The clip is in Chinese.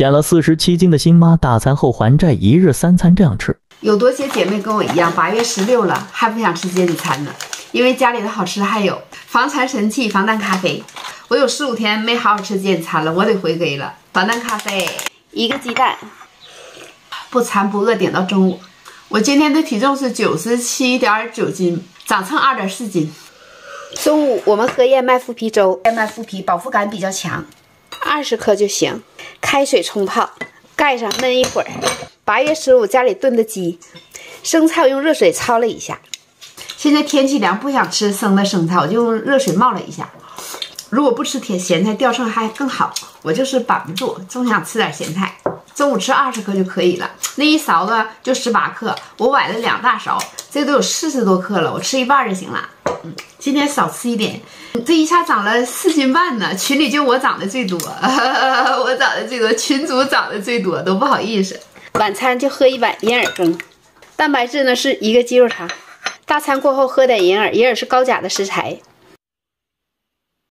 减了四十七斤的新妈，大餐后还债，一日三餐这样吃。有多些姐妹跟我一样，八月十六了还不想吃减脂餐呢，因为家里的好吃还有防馋神器防弹咖啡。我有十五天没好好吃减脂餐了，我得回归了。防弹咖啡，一个鸡蛋，不馋不饿，顶到中午。我今天的体重是九十七点九斤，长秤二点四斤。中午我们喝燕麦麸皮粥，燕麦麸皮饱腹感比较强，二十克就行。开水冲泡，盖上焖一会儿。八月十五家里炖的鸡，生菜我用热水焯了一下。现在天气凉，不想吃生的生菜，我就用热水冒了一下。如果不吃甜咸菜，掉秤还更好。我就是板不住，总想吃点咸菜。中午吃二十克就可以了，那一勺子就十八克，我崴了两大勺，这都有四十多克了，我吃一半就行了。今天少吃一点。这一下长了四斤半呢，群里就我长得最多，我长得最多，群主长得最多，都不好意思。晚餐就喝一碗银耳羹，蛋白质呢是一个鸡肉肠。大餐过后喝点银耳，银耳是高钾的食材。